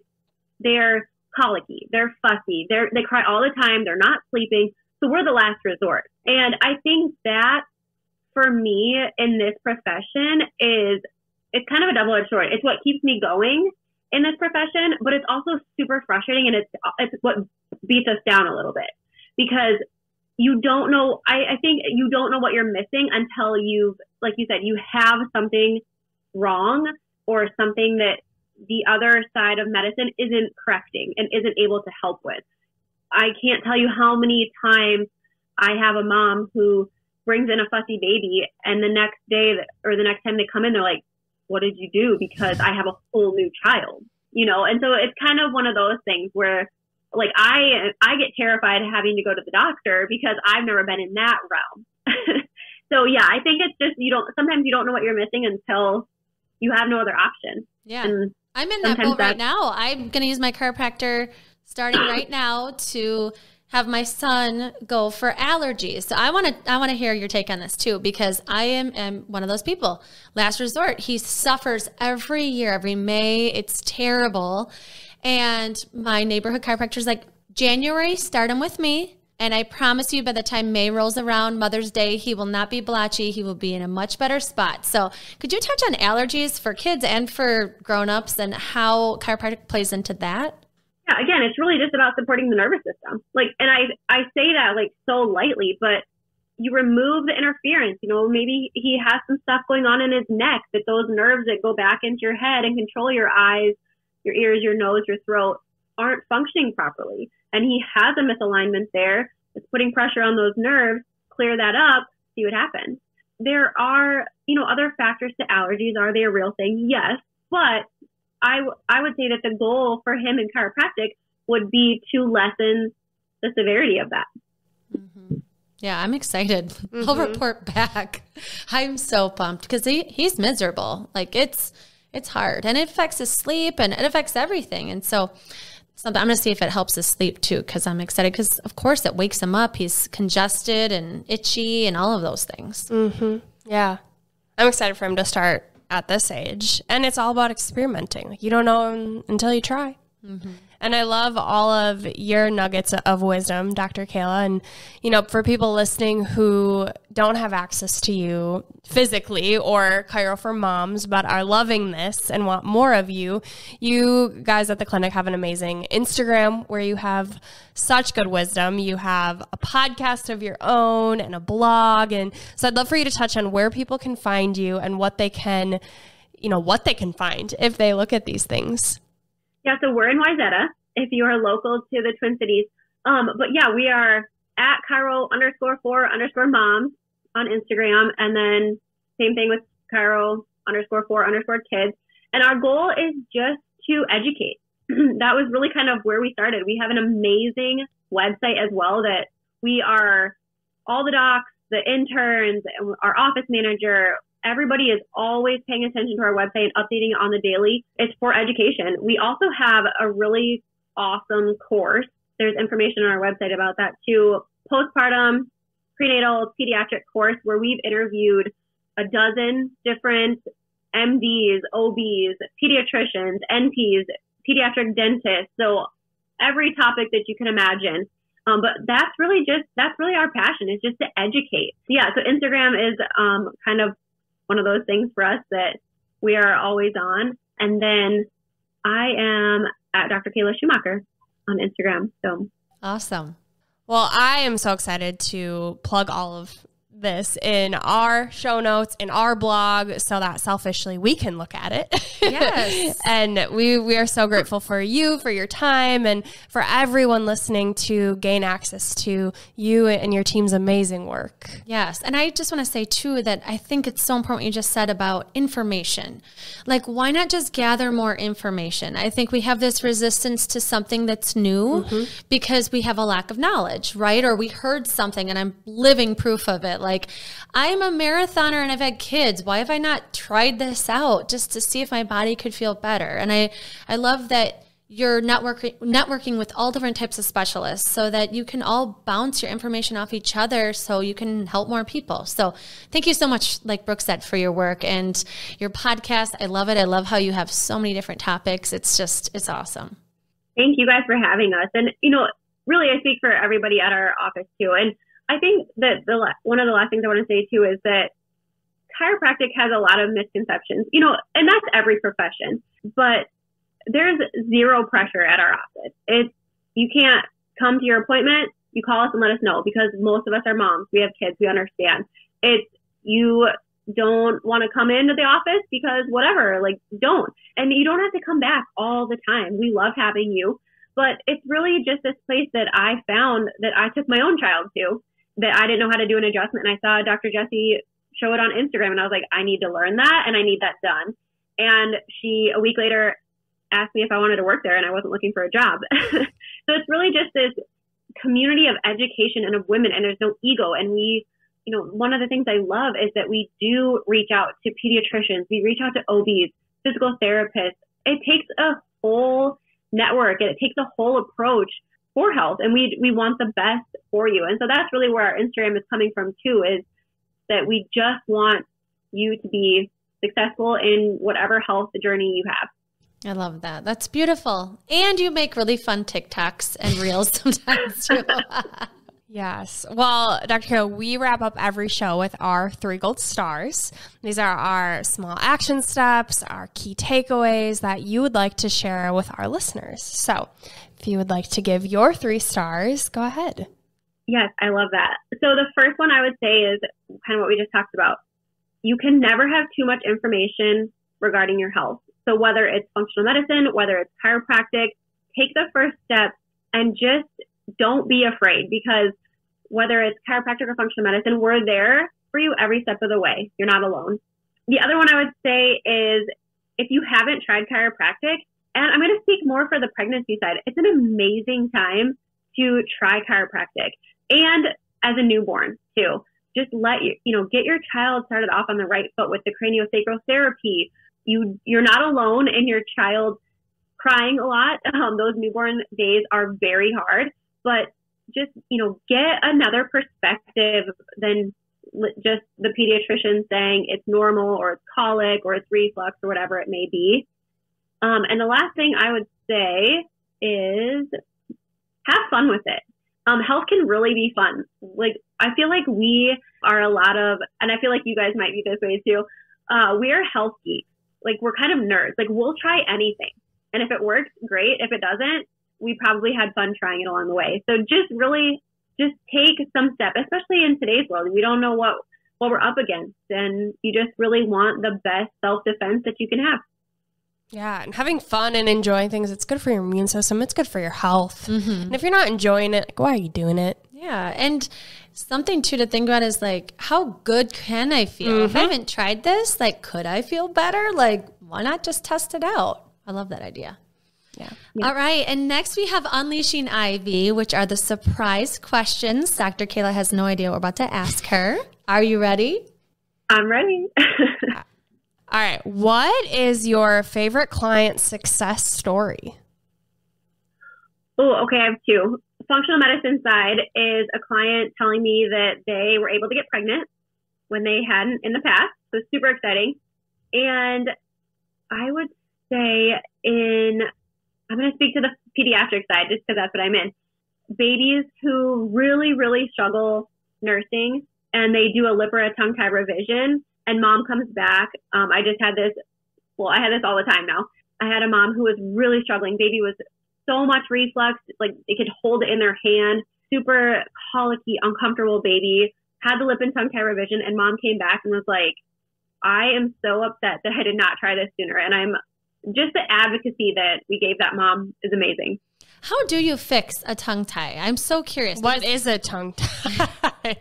S3: they're colicky, they're fussy, they're they cry all the time, they're not sleeping, so we're the last resort. And I think that for me in this profession is it's kind of a double edged sword. It's what keeps me going in this profession, but it's also super frustrating and it's it's what beats us down a little bit because you don't know I, I think you don't know what you're missing until you've like you said, you have something wrong or something that the other side of medicine isn't correcting and isn't able to help with. I can't tell you how many times I have a mom who brings in a fussy baby and the next day or the next time they come in, they're like, what did you do? Because I have a whole new child, you know? And so it's kind of one of those things where like I, I get terrified having to go to the doctor because I've never been in that realm. so yeah, I think it's just, you don't, sometimes you don't know what you're missing until you have no other option.
S2: Yeah. And I'm in that boat right now. I'm going to use my chiropractor starting right now to have my son go for allergies. So I want to I want to hear your take on this too because I am, am one of those people. Last resort, he suffers every year, every May. It's terrible. And my neighborhood chiropractor is like, January, start him with me. And I promise you, by the time May rolls around, Mother's Day, he will not be blotchy. He will be in a much better spot. So, could you touch on allergies for kids and for grown-ups and how chiropractic plays into that?
S3: Yeah, again, it's really just about supporting the nervous system. Like, and I, I say that like so lightly, but you remove the interference. You know, maybe he has some stuff going on in his neck that those nerves that go back into your head and control your eyes, your ears, your nose, your throat. aren't functioning properly and he has a misalignment there. It's putting pressure on those nerves. Clear that up, see what happens. There are, you know, other factors to allergies. Are they a real thing? Yes. But I, I would say that the goal for him in chiropractic would be to lessen the severity of that.
S2: Mm-hmm. Yeah, I'm excited. Mm-hmm. I'll report back. I'm so pumped because he, he's miserable. Like it's it's hard and it affects his sleep and it affects everything. And so something I'm going to see if it helps his sleep too because I'm excited because of course it wakes him up. He's congested and itchy and all of those things.
S1: Mm-hmm. Yeah, I'm excited for him to start at this age, and it's all about experimenting. Like you don't know until you try. Mm-hmm. And I love all of your nuggets of wisdom, Dr. Kayla. And, you know, for people listening who don't have access to you physically or Chiro for Moms, but are loving this and want more of you, you guys at the clinic have an amazing Instagram where you have such good wisdom. You have a podcast of your own and a blog. And so I'd love for you to touch on where people can find you and what they can, you know, what they can find if they look at these things.
S3: Yeah, so we're in Wayzata if you are local to the Twin Cities. Um, but yeah, we are at Chiro underscore four underscore moms on Instagram. And then same thing with Chiro underscore four underscore kids. And our goal is just to educate. that was really kind of where we started. We have an amazing website as well that we are all the docs, the interns, our office manager, everybody is always paying attention to our website and updating it on the daily. It's for education. We also have a really awesome course. There's information on our website about that too. Postpartum, prenatal, pediatric course where we've interviewed a dozen different MDs, OBs, pediatricians, NPs, pediatric dentists. So every topic that you can imagine. Um, but that's really just that's really our passion is just to educate. Yeah, so Instagram is um, kind of one of those things for us that we are always on. And then I am at Dr. Kayla Schumacher on Instagram. So
S2: awesome.
S1: Well, I am so excited to plug all of this in our show notes in our blog so that selfishly we can look at it. Yes. and we we are so grateful for you for your time and for everyone listening to gain access to you and your team's amazing work.
S2: Yes. And I just want to say too that I think it's so important what you just said about information. Like why not just gather more information? I think we have this resistance to something that's new mm-hmm. because we have a lack of knowledge, right? Or we heard something and I'm living proof of it. Like, I'm a marathoner and I've had kids. Why have I not tried this out just to see if my body could feel better? And I, I love that you're networking networking with all different types of specialists so that you can all bounce your information off each other so you can help more people. So thank you so much, like Brooke said, for your work and your podcast. I love it. I love how you have so many different topics. It's just it's awesome.
S3: Thank you guys for having us. And you know, really I speak for everybody at our office too. And I think that the one of the last things I want to say too is that chiropractic has a lot of misconceptions, you know, and that's every profession, but there's zero pressure at our office. It's, you can't come to your appointment, you call us and let us know because most of us are moms. We have kids. We understand. It's, you don't want to come into the office because whatever, like don't. And you don't have to come back all the time. We love having you, but it's really just this place that I found that I took my own child to that I didn't know how to do an adjustment. And I saw Dr. Jesse show it on Instagram and I was like, I need to learn that and I need that done. And she, a week later, asked me if I wanted to work there and I wasn't looking for a job. so it's really just this community of education and of women and there's no ego. And we, you know, one of the things I love is that we do reach out to pediatricians, we reach out to OBs, physical therapists. It takes a whole network and it takes a whole approach for health and we we want the best for you. And so that's really where our Instagram is coming from too is that we just want you to be successful in whatever health journey you have.
S2: I love that. That's beautiful. And you make really fun TikToks and reels sometimes too.
S1: Yes. Well, Dr. Kayla, we wrap up every show with our three gold stars. These are our small action steps, our key takeaways that you would like to share with our listeners. So, if you would like to give your three stars, go ahead.
S3: Yes, I love that. So, the first one I would say is kind of what we just talked about. You can never have too much information regarding your health. So, whether it's functional medicine, whether it's chiropractic, take the first step and just don't be afraid because whether it's chiropractic or functional medicine, we're there for you every step of the way. You're not alone. The other one I would say is if you haven't tried chiropractic, and I'm going to speak more for the pregnancy side, it's an amazing time to try chiropractic and as a newborn too. Just let you, you know, get your child started off on the right foot with the craniosacral therapy. You, you're not alone in your child crying a lot. Um, those newborn days are very hard, but just, you know, get another perspective than just the pediatrician saying it's normal or it's colic or it's reflux or whatever it may be. Um, and the last thing I would say is have fun with it. Um, health can really be fun. Like I feel like we are a lot of, and I feel like you guys might be this way too. Uh, we are health geeks. Like we're kind of nerds. Like we'll try anything, and if it works, great. If it doesn't, we probably had fun trying it along the way. So just really just take some step, especially in today's world. We don't know what, what we're up against. And you just really want the best self defense that you can have.
S1: Yeah, and having fun and enjoying things, it's good for your immune system. It's good for your health. Mm-hmm. And if you're not enjoying it, like, why are you doing it?
S2: Yeah. And something too to think about is like, how good can I feel? Mm-hmm. If I mm-hmm. haven't tried this, like, could I feel better? Like, why not just test it out? I love that idea. Yeah. yeah. All right. And next we have Unleashing Ivy, which are the surprise questions. Dr. Kayla has no idea what we're about to ask her. Are you ready?
S3: I'm ready.
S1: All right. What is your favorite client success story?
S3: Oh, okay. I have two. Functional medicine side is a client telling me that they were able to get pregnant when they hadn't in the past. So super exciting. And I would say in I'm going to speak to the pediatric side just because that's what I'm in. Babies who really, really struggle nursing and they do a lip or a tongue tie revision and mom comes back. Um, I just had this, well, I had this all the time now. I had a mom who was really struggling. Baby was so much reflux, like they could hold it in their hand, super colicky, uncomfortable baby, had the lip and tongue tie revision and mom came back and was like, I am so upset that I did not try this sooner. And I'm just the advocacy that we gave that mom is amazing.
S2: How do you fix a tongue tie? I'm so curious.
S1: What is a tongue tie?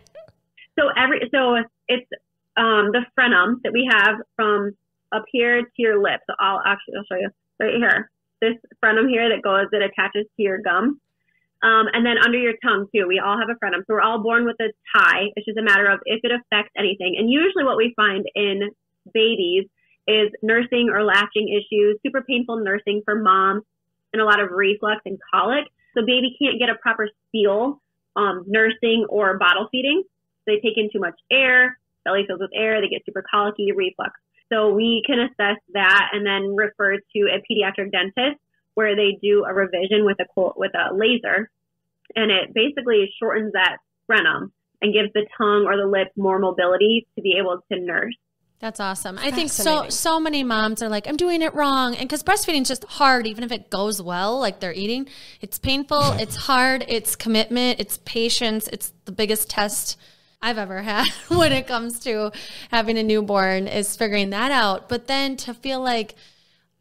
S3: so every so it's um, the frenum that we have from up here to your lip. So I'll actually I'll show you right here. This frenum here that goes that attaches to your gum. Um, and then under your tongue too, we all have a frenum. So we're all born with a tie. It's just a matter of if it affects anything. And usually what we find in babies is nursing or latching issues, super painful nursing for mom, and a lot of reflux and colic. So baby can't get a proper spiel um, nursing or bottle feeding. They take in too much air, belly fills with air, they get super colicky, reflux. So we can assess that and then refer to a pediatric dentist where they do a revision with a with a laser, and it basically shortens that frenum and gives the tongue or the lip more mobility to be able to nurse.
S2: That's awesome. I think so so many moms are like, I'm doing it wrong. And because breastfeeding is just hard, even if it goes well, like they're eating, it's painful, it's hard, it's commitment, it's patience, it's the biggest test I've ever had when it comes to having a newborn is figuring that out. But then to feel like,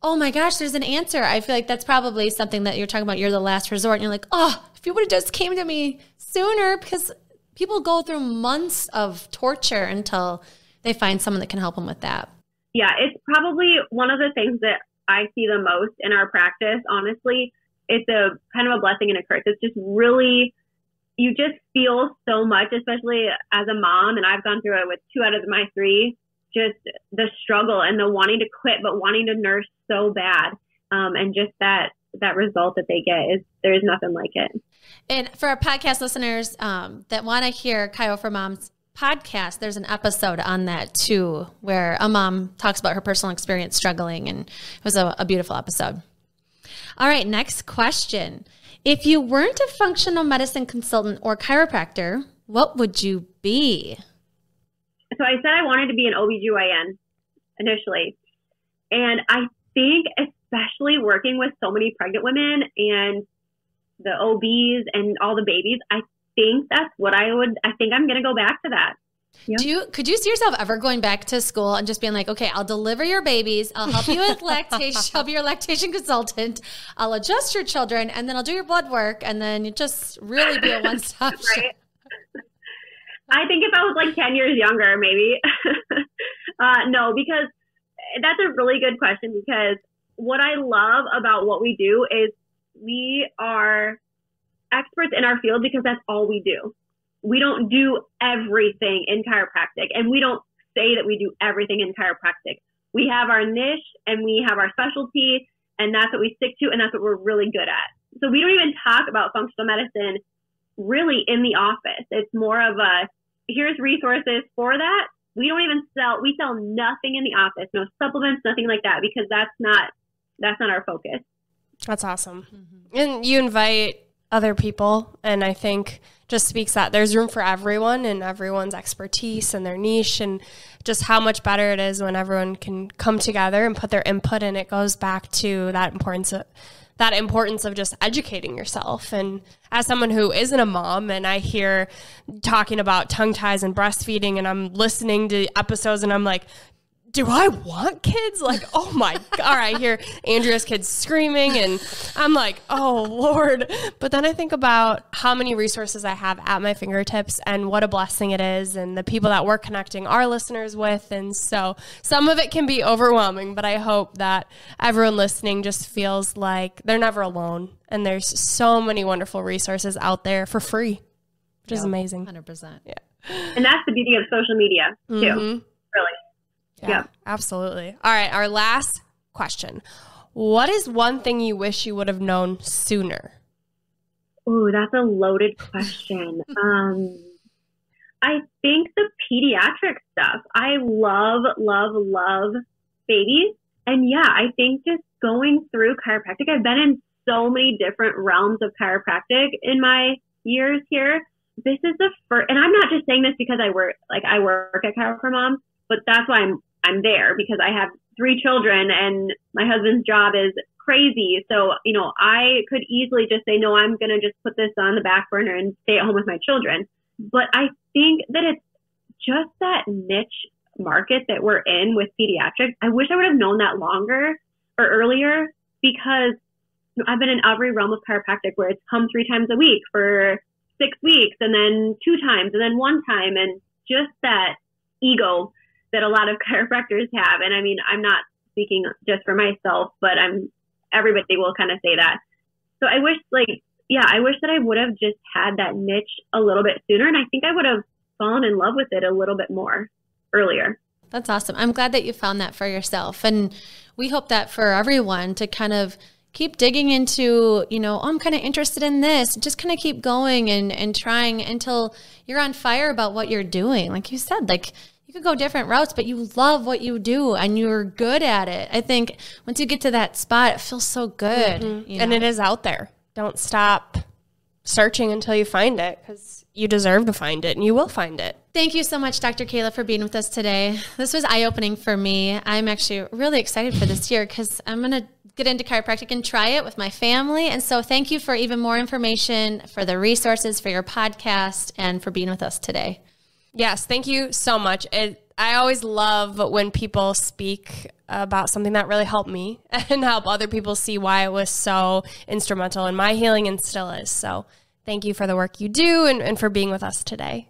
S2: oh my gosh, there's an answer. I feel like that's probably something that you're talking about. You're the last resort. And you're like, oh, if you would have just came to me sooner, because people go through months of torture until they find someone that can help them with that.
S3: Yeah, it's probably one of the things that I see the most in our practice, honestly. It's a kind of a blessing and a curse. It's just really, you just feel so much, especially as a mom, and I've gone through it with two out of my three, just the struggle and the wanting to quit, but wanting to nurse so bad. Um, and just that that result that they get is there's nothing like it.
S2: And for our podcast listeners um, that want to hear Chiro for Moms, podcast, there's an episode on that too, where a mom talks about her personal experience struggling, and it was a, a beautiful episode. All right, next question. If you weren't a functional medicine consultant or chiropractor, what would you be?
S3: So I said I wanted to be an OBGYN initially. And I think, especially working with so many pregnant women and the OBs and all the babies, I think that's what I would, I think I'm going to go back to that. Yeah.
S2: Do you could you see yourself ever going back to school and just being like, okay, I'll deliver your babies, I'll help you with lactation, I'll be your lactation consultant, I'll adjust your children, and then I'll do your blood work, and then you just really be a one stop shop.
S3: right? I think if I was like 10 years younger, maybe. uh, no, because that's a really good question because what I love about what we do is we are experts in our field because that's all we do. We don't do everything in chiropractic and we don't say that we do everything in chiropractic. We have our niche and we have our specialty and that's what we stick to and that's what we're really good at. So we don't even talk about functional medicine really in the office. It's more of a here's resources for that. We don't even sell we sell nothing in the office, no supplements, nothing like that because that's not that's not our focus.
S1: That's awesome. Mm-hmm. And you invite other people and I think just speaks that there's room for everyone and everyone's expertise and their niche and just how much better it is when everyone can come together and put their input and it goes back to that importance of that importance of just educating yourself. And as someone who isn't a mom and I hear talking about tongue ties and breastfeeding and I'm listening to episodes and I'm like, do I want kids? Like, oh my God, I hear Andrea's kids screaming and I'm like, oh Lord. But then I think about how many resources I have at my fingertips and what a blessing it is and the people that we're connecting our listeners with. And so some of it can be overwhelming, but I hope that everyone listening just feels like they're never alone and there's so many wonderful resources out there for free, which is amazing.
S2: 100%.
S1: Yeah.
S3: And that's the beauty of social media too.
S1: Mhm.
S3: Really.
S1: Yeah,
S3: Yeah.
S1: absolutely. All right, our last question. What is one thing you wish you would have known sooner?
S3: Ooh, that's a loaded question. um, I think the pediatric stuff. I love, love, love babies. And yeah, I think just going through chiropractic, I've been in so many different realms of chiropractic in my years here. This is the first, and I'm not just saying this because I work, like I work at Chiropractic Mom, but that's why I'm, I'm there because I have three children and my husband's job is crazy. So, you know, I could easily just say, no, I'm going to just put this on the back burner and stay at home with my children. But I think that it's just that niche market that we're in with pediatrics. I wish I would have known that longer or earlier because I've been in every realm of chiropractic where it's come three times a week for six weeks and then two times and then one time and just that ego that a lot of chiropractors have. And I mean, I'm not speaking just for myself, but I'm everybody will kind of say that. So I wish like yeah, I wish that I would have just had that niche a little bit sooner and I think I would have fallen in love with it a little bit more earlier.
S2: That's awesome. I'm glad that you found that for yourself. And we hope that for everyone to kind of keep digging into, you know, oh, I'm kind of interested in this. Just kind of keep going and, and trying until you're on fire about what you're doing. Like you said, like you could go different routes, but you love what you do and you're good at it. I think once you get to that spot, it feels so good. Mm-hmm. you
S1: And it is out there. Don't stop searching until you find it because you deserve to find it and you will find it.
S2: Thank you so much, Dr. Kayla, for being with us today. This was eye opening for me. I'm actually really excited for this year because I'm going to get into chiropractic and try it with my family. And so, thank you for even more information, for the resources, for your podcast, and for being with us today.
S1: Yes, thank you so much. It, I always love when people speak about something that really helped me and help other people see why it was so instrumental in my healing and still is. So thank you for the work you do and, and for being with us today.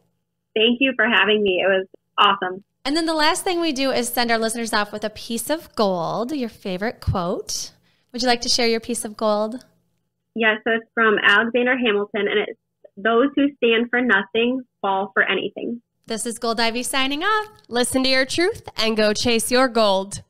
S3: Thank you for having me. It was awesome.
S2: And then the last thing we do is send our listeners off with a piece of gold, your favorite quote. Would you like to share your piece of gold?
S3: Yeah, so it's from Alexander Hamilton and it's those who stand for nothing fall for anything.
S2: This is Gold Ivy signing off.
S1: Listen to your truth and go chase your gold.